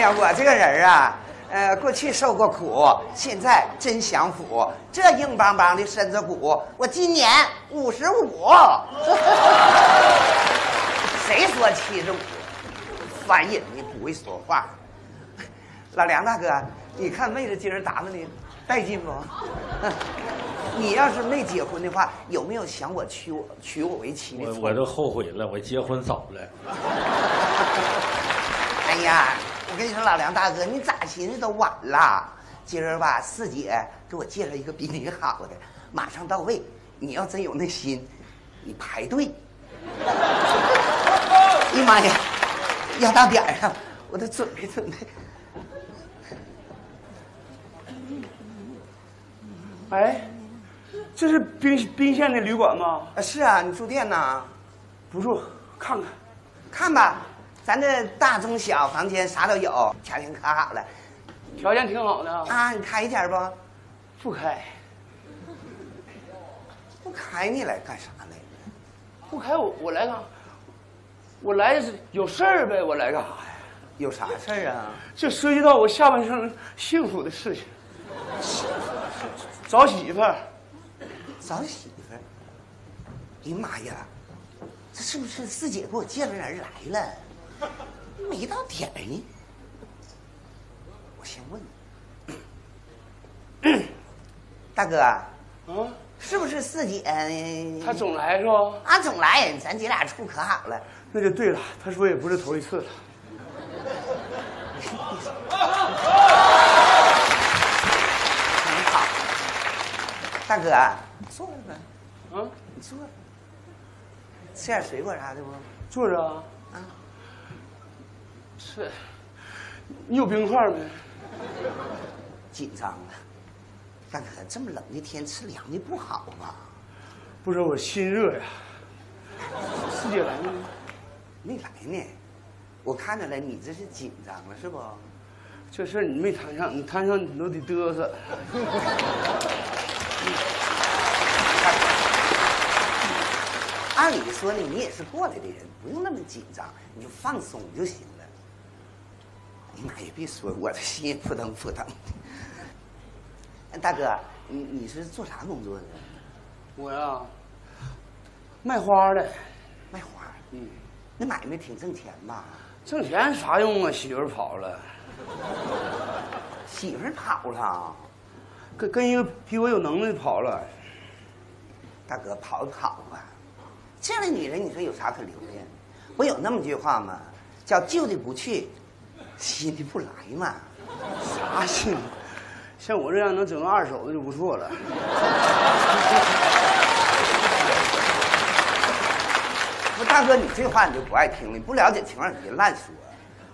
呀，我这个人啊，呃，过去受过苦，现在真享福。这硬邦邦的身子骨，我今年五十五。谁说七十五？烦人你，不会说话。老梁大哥，你看妹子今儿打扮的带劲不？你要是没结婚的话，有没有想我娶我娶我为妻的我我都后悔了，我结婚早了。哎呀，我跟你说，老梁大哥，你咋寻思都晚了。今儿吧，四姐给我介绍一个比你好的，马上到位。你要真有那心，你排队。哎呀妈呀，要到点儿上，我得准备准备。哎，这是宾宾县的旅馆吗？啊，是啊，你住店呢？不住，看看。看吧，咱这大中小房间啥都有，条件可好了条件挺好的，啊！你开一间不？不开，不开你来干啥来？不开我我来干啥？我来是有事儿呗，我来干啥呀？有啥事儿啊？这涉及到我下半生幸福的事情。找媳妇儿，找媳妇儿。哎呀妈呀，这是不是四姐给我介绍人来了？没到点儿呢。我先问你，大哥，嗯，是不是四姐？她总来是吧？啊，总来，咱姐俩处可好了。那就对了，她说也不是头一次了。很好，大哥，坐着呗，嗯，你坐着，吃点水果啥的不？坐着啊。啊，是，你有冰块没？紧张了。大哥，这么冷的天吃凉的不好吧？不是我心热呀。四姐来了吗？没来呢，我看着了，你这是紧张了是不？这事儿你没摊上，你摊上你都得嘚瑟。按理说呢，你也是过来的人，不用那么紧张，你就放松就行了。哎呀妈呀，别说，我这心扑腾扑腾的。大哥，你你是做啥工作的？我呀，卖花的，卖花。嗯，那买卖挺挣钱吧？挣钱啥用啊？媳妇跑了，媳妇跑了，跟跟一个比我有能耐的跑了。大哥跑就跑吧。这样的女人，你说有啥可留恋？不有那么句话吗？叫旧的不去，新的不来嘛。啥心？像我这样能整个二手的就不错了。不，大哥，你这话你就不爱听了，你不了解情况你就乱说。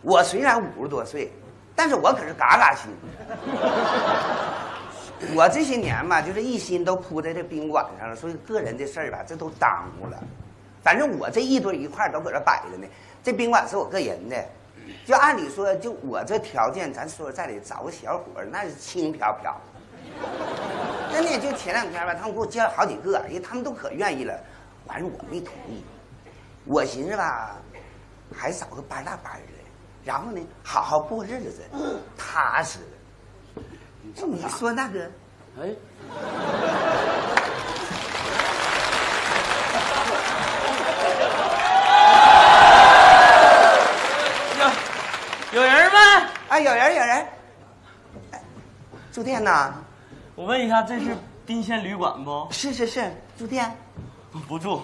我虽然五十多岁，但是我可是嘎嘎新。我这些年吧，就是一心都扑在这宾馆上了，所以个人的事儿吧，这都耽误了。反正我这一堆一块都搁这摆着呢。这宾馆是我个人的，就按理说，就我这条件，咱说实在的，找个小伙儿那是轻飘飘。真的，就前两天吧，他们给我介绍好几个，因为他们都可愿意了，完了我没同意。我寻思吧，还找个班大班的，然后呢，好好过日子，踏实。你说那个，哎，有有人有人有人，哎住店呐？我问一下，这是宾县旅馆不？是是是，住店。不住，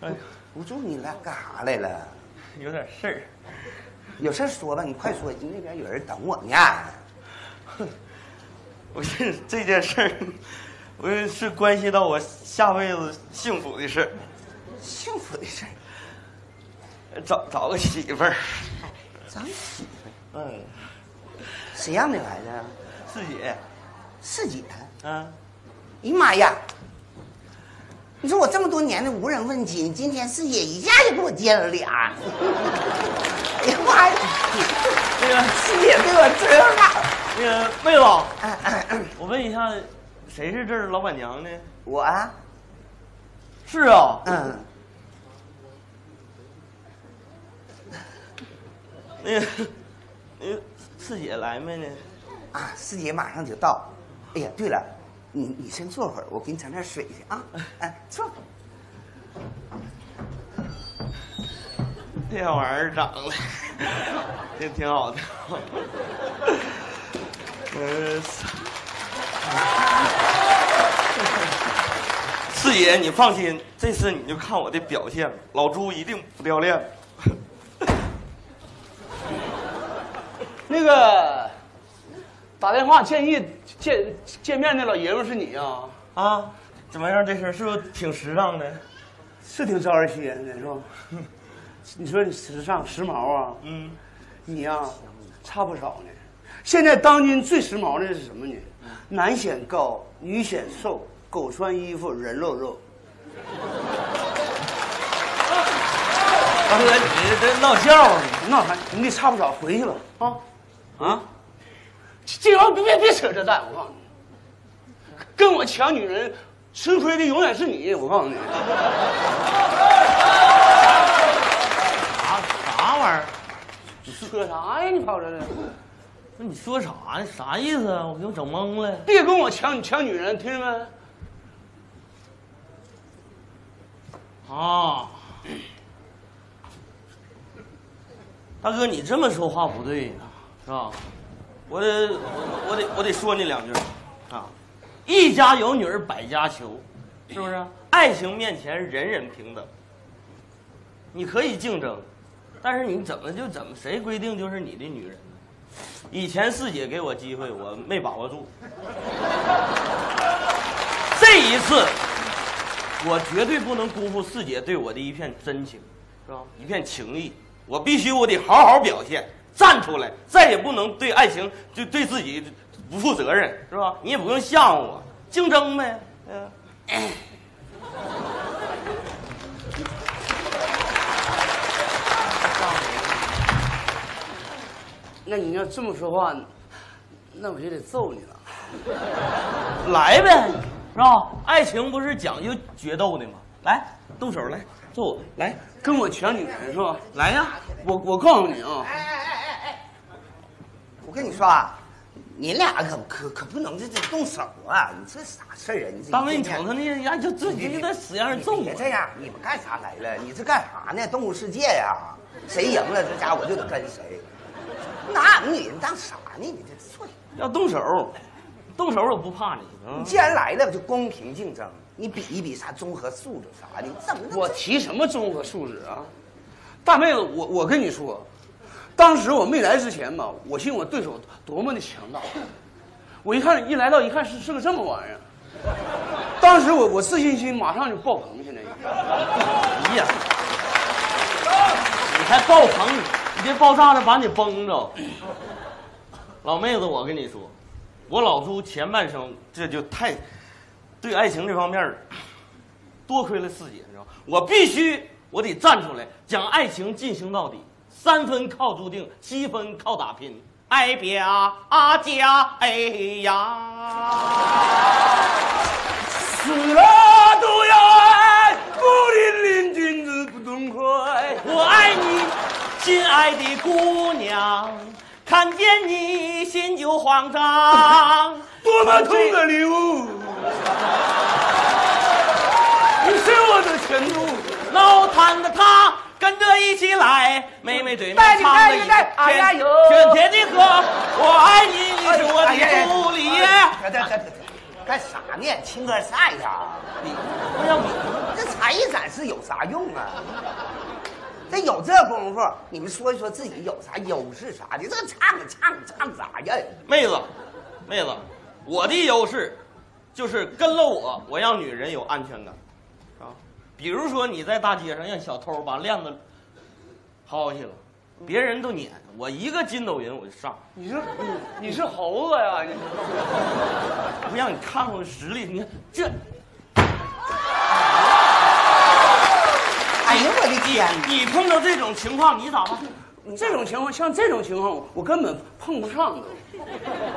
哎，不住你来干啥来了？有点事儿。有事说吧，你快说，那边有人等我呢。我是这件事儿，我是关系到我下辈子幸福的事儿，幸福的事儿，找找个媳妇儿。找媳妇儿嗯，儿，谁让你来的？四姐，四姐。嗯，哎呀妈呀！你说我这么多年的无人问津，今天四姐一下就给我接了俩。哎呀妈呀！那个四姐对我真好。那个妹子，嗯嗯嗯我问一下，谁是这儿老板娘呢？我啊，是啊，嗯，那个呃，四姐来没呢？啊，四姐马上就到。哎呀，对了，你你先坐会儿，我给你整点水去啊。哎，坐。这玩意儿长了，这挺好的。呃，四爷，你放心，这次你就看我的表现，老朱一定不掉链子。那个打电话建议见见面的老爷们是你呀、啊，怎么样？这事是不是挺时尚的？是挺招人稀罕的，是吧？你说你时尚时髦啊？嗯，你呀、差不少呢。现在当今最时髦的是什么呢？男显高，女显瘦，狗穿衣服，人露肉。大哥，你这闹笑呢？闹啥你得差不少，回去吧啊啊！这玩意别别别扯这蛋，我告诉你，跟我抢女人，吃亏的永远是你。我告诉你，啥啥玩意儿？扯啥呀？你跑这来，那你说啥呢？啥意思啊？我给我整懵了。别跟我抢抢女人，听见没？啊，大哥，你这么说话不对呀、是吧？我得我得我得说你两句啊！一家有女儿百家求，是不是？爱情面前人人平等，你可以竞争，但是你怎么就怎么谁规定就是你的女人呢？以前四姐给我机会，我没把握住，这一次。我绝对不能辜负四姐对我的一片真情，是吧？一片情谊，我必须我得好好表现，站出来，再也不能对爱情就对自己不负责任，是吧？你也不用吓唬我，竞争呗，嗯。那你要这么说话，那我就得揍你了。来呗，是吧？爱情不是讲究决斗的吗？来，动手来，揍我，来，跟我抢女人是吧？来呀！我我告诉你啊，我跟你说啊，你俩可可可不能这这动手啊！你这啥事儿啊？你这大哥，你瞅他那样，就自己就在死样揍我。别这样，你们干啥来了？你这干啥呢？动物世界呀、谁赢了，这家伙就得跟谁。拿俺们女人当啥呢？你这说，要动手，动手我不怕你啊你！既然来了，就公平竞争。你比一比啥综合素质啥的，你怎么我提什么综合素质啊？大妹子，我我跟你说，当时我没来之前吧，我信我对手多么的强大。我一看，一来到一看是是个这么玩意儿，当时我我自信心马上就爆棚，现在。哎呀，你还爆棚，你这爆炸的把你崩着。老妹子，我跟你说，我老朱前半生这就太对爱情这方面多亏了四姐，你知道？我必须我得站出来，将爱情进行到底，三分靠注定，七分靠打拼。爱别啊啊家，哎呀！死了都要爱，不淋淋君子不痛快。我爱你，亲爱的姑娘，看见你心就慌张。多么痛的礼物！你是我的全部。脑瘫的他跟着一起来，妹妹对面带你唱的一带你带哎呀哟甜甜的歌，我爱你，你是我的助理。得得得得，干啥呢？情歌赛呀！你不要你这才艺展示有啥用啊？这有这功夫，你们说一说自己有啥优势啥的？这唱唱唱啥呀？妹子，妹子，我的优势就是跟了我，我让女人有安全感，啊，比如说你在大街上让小偷把链子薅去了，别人都撵，我一个筋斗云我就上，你是你你是猴子呀？你不让你看看我实力，你看这哎呀，我的天！你碰到这种情况你咋办？这种情况，像这种情况，我根本碰不上都。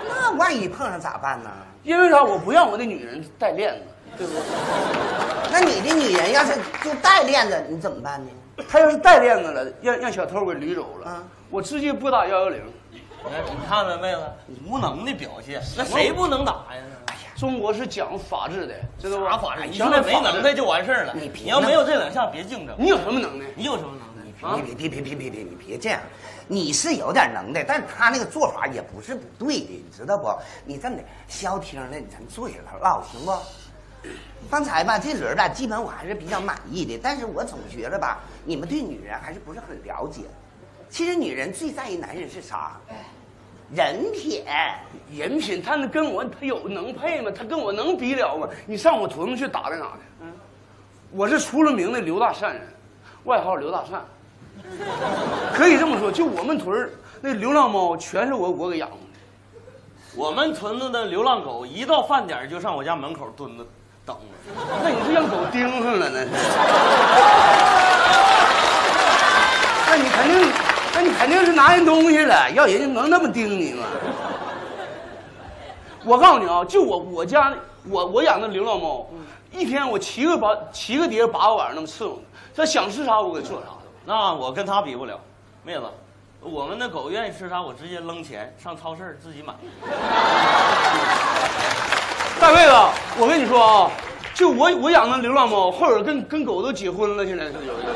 那万一碰上咋办呢？因为啥？我不让我的女人戴链子，对不对？那你的女人要是就带链子，你怎么办呢？她要是带链子了，让让小偷给捋走了，啊我直接拨打幺幺零。你看，你看看妹子，无能的表现，那谁不能打呀？哎呀中国是讲法治的，知道吧？啥法治？你现在没能耐就完事儿了。你别你要没有这两项，别竞争。你有什么能耐？你有什么能耐？你别别别别别别别，你别这样，你是有点能耐，但是他那个做法也不是不对的，你知道不？你这么的消停的，你咱坐下来唠行不？刚才吧，这轮吧，基本我还是比较满意的，但是我总觉得吧，你们对女人还是不是很了解。其实女人最在意男人是啥？人品。人品，他能跟我他有能配吗？他跟我能比了吗？你上我屯子去打听打听。嗯，我是出了名的刘大善人，外号刘大善。可以这么说，就我们屯儿那流浪猫全是我我给养的。我们屯子的流浪狗一到饭点儿就上我家门口蹲着等着。那你是让狗盯上了那是？那你肯定，那你肯定是拿人东西了，要人家能那么盯你吗？我告诉你啊，就我我家我我养的流浪猫，一天我七个把七个碟八个碗那么伺候它，它想吃啥我给做啥。那我跟他比不了，妹子，我们那狗愿意吃啥，我直接扔钱上超市自己买。大妹子，我跟你说啊，就我我养的流浪猫，后边跟跟狗都结婚了，现在是有一个。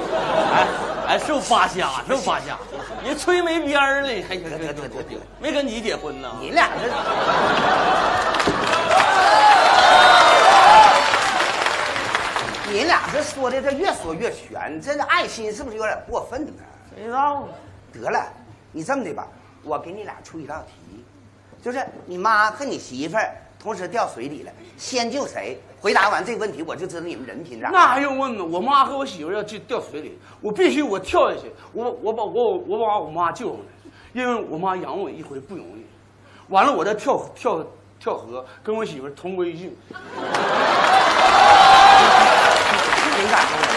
哎哎，是不发瞎，是不发瞎？你吹没边儿了，还得得得得得没跟你结婚呢？你俩这，你俩这说的这越说越悬，这个爱心是不是有点过分呢？谁知道啊？得了，你这么的吧，我给你俩出一道题，就是你妈和你媳妇儿同时掉水里了，先救谁？回答完这个问题，我就知道你们人品咋样。那还用问吗？我妈和我媳妇要去掉水里，我必须我跳下去，我我把我我把我妈救上来，因为我妈养我一回不容易，完了我再跳跳跳河，跟我媳妇同归于尽。挺感动人，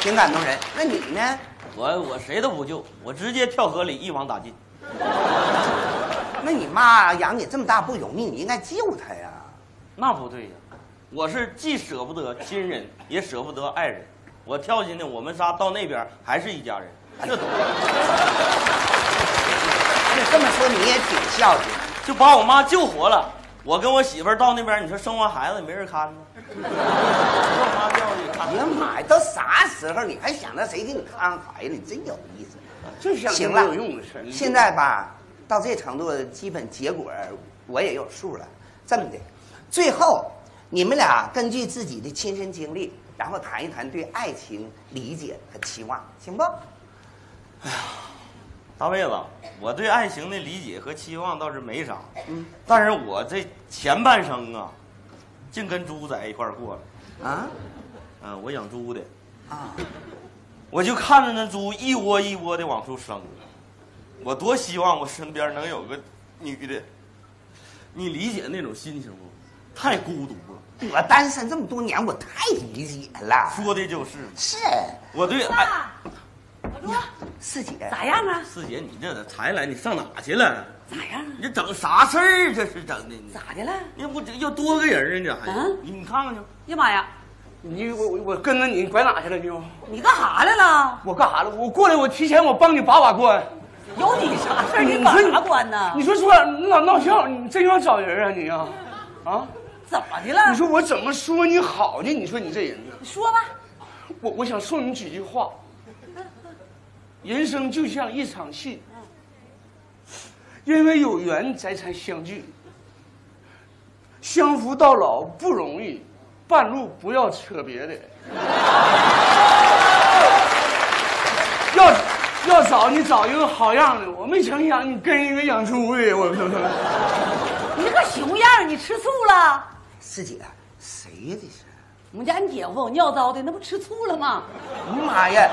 挺感动人。那你呢？我我谁都不救，我直接跳河里一网打尽。那你妈养你这么大不容易，你应该救她呀。那不对呀，我是既舍不得亲人，也舍不得爱人。我跳进去，我们仨到那边还是一家人，这懂吗？那这么说你也挺孝敬。就把我妈救活了。我跟我媳妇儿到那边，你说生完孩子没人看呢，让 我妈掉下去看哎。呀妈呀，都啥时候你还想着谁给你看孩子？你真有意思。这想行了没有用的事。现在吧，到这程度，基本结果我也有数了。这么的，最后你们俩根据自己的亲身经历，然后谈一谈对爱情理解和期望，行不？哎呀大妹子，我对爱情的理解和期望倒是没啥，嗯，但是我这前半生啊，净跟猪在一块儿过了。啊嗯、我养猪的，啊，我就看着那猪一窝一窝的往出生，我多希望我身边能有个女的，你理解那种心情不？太孤独了，我单身这么多年，我太理解了。说的就是是我对爱。爸，四姐，咋样啊？四姐，你这才来，你上哪去了？咋样啊？你这整啥事儿？这是整的你？咋的了？你不这要多个人啊？你这还？嗯你你看看去。呀妈呀，你我我我跟着你，你拐哪去了你？你干啥来了？我干啥了？我过来，我提前我帮你把把关。有你啥事儿？你把你说啥关呢？你说说你老闹笑，你真要找人啊你啊？啊？怎么的了？你说我怎么说你好呢？你说你这人呢？你说吧。我我想送你几句话。人生就像一场戏，因为有缘咱才相聚，相扶到老不容易，半路不要扯别的。要要找你找一个好样的，我没成想你跟一个养猪的，我 说你这个熊样，你吃醋了？四姐，谁呀这是？我们家你姐夫尿糟的，那不吃醋了吗？哎妈呀，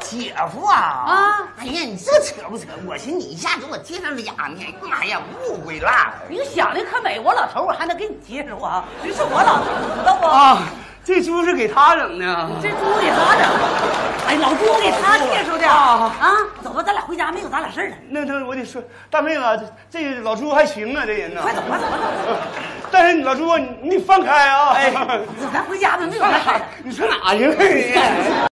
姐夫啊！啊哎呀，你这扯不扯？我寻思你一下给我介绍俩呢，哎妈呀，误会了。你想的可美，我老头我还能给你介绍啊？这是我老头，知道不？啊，这猪是给他整的。这猪给他整，哎，老朱给他介绍的啊啊！走吧，咱俩回家，没有咱俩事儿了。那那我得说，大妹子，这这老朱还行啊，这人呢。快走吧，走吧，走吧。但是你老朱啊，你你得放开啊！哎走，咱回家吧，没有咱事儿。你上哪去了你？